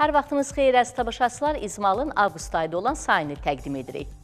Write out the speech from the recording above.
Hər vaxtınız xeyir əziz tamaşaçılar, İzmalın avqust ayında olan sayını təqdim edirik.